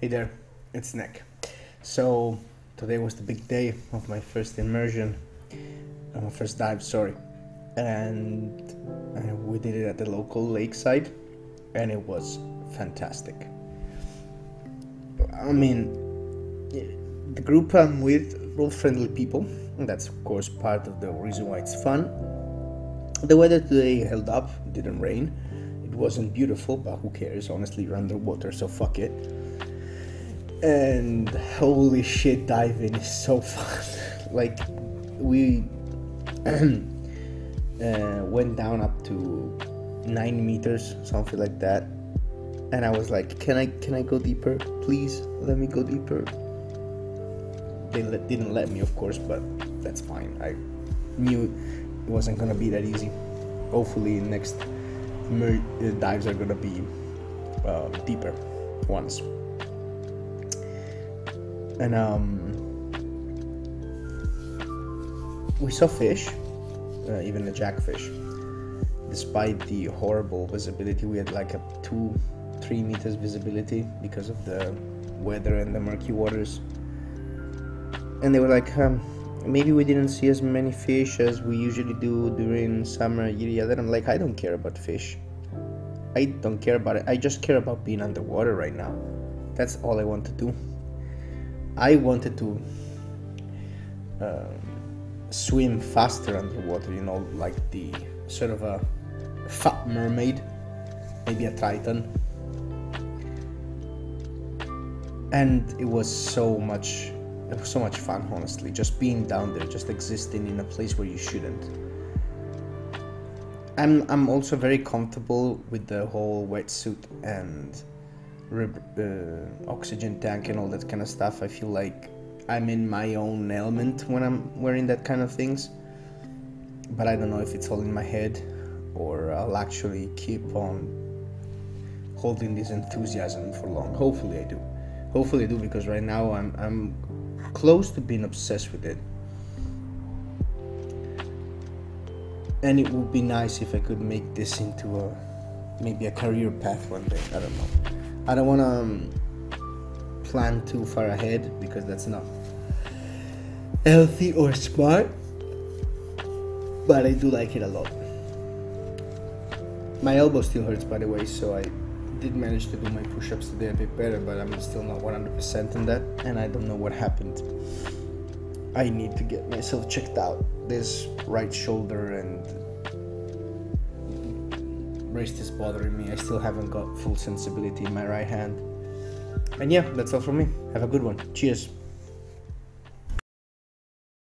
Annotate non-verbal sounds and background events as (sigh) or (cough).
Hey there, it's Nick. So today was the big day of my first immersion, uh, my first dive, sorry, and uh, we did it at the local lakeside, and it was fantastic. I mean, the group I'm with, all friendly people, and that's of course part of the reason why it's fun. The weather today held up, didn't rain. It wasn't beautiful, but who cares? Honestly, you're underwater, so fuck it and holy shit diving is so (laughs) fun. Like we (clears throat) uh, went down up to nine meters something like that. And i was like can i can i go deeper? Please let me go deeper. They let, didn't let me of course but that's fine. I knew it wasn't gonna be that easy. Hopefully next mer- uh, dives are gonna be uh, deeper ones and um, we saw fish, uh, even the jackfish. Despite the horrible visibility, we had like a two, three meters visibility because of the weather and the murky waters. And they were like, um, maybe we didn't see as many fish as we usually do during summer. Yeah, then I'm like, I don't care about fish. I don't care about it. I just care about being underwater right now. That's all I want to do. I wanted to uh, swim faster underwater, you know, like the sort of a fat mermaid, maybe a triton. And it was so much, it was so much fun, honestly, just being down there, just existing in a place where you shouldn't. I'm, I'm also very comfortable with the whole wetsuit and uh, oxygen tank and all that kind of stuff. I feel like I'm in my own element when I'm wearing that kind of things. But I don't know if it's all in my head or I'll actually keep on holding this enthusiasm for long. Hopefully I do. Hopefully I do because right now I'm I'm close to being obsessed with it. And it would be nice if I could make this into a maybe a career path one day. I don't know. I don't want to um, plan too far ahead because that's not healthy or smart. But I do like it a lot. My elbow still hurts, by the way, so I did manage to do my push ups today a bit better, but I'm still not 100% in that, and I don't know what happened. I need to get myself checked out. This right shoulder and wrist is bothering me. I still haven't got full sensibility in my right hand. And yeah, that's all from me. Have a good one. Cheers.